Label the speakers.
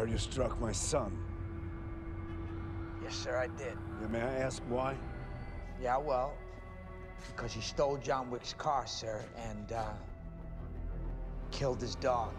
Speaker 1: heard you struck my son.
Speaker 2: Yes, sir, I did.
Speaker 1: Yeah, may I ask why?
Speaker 2: Yeah, well, because he stole John Wick's car, sir, and uh, killed his dog.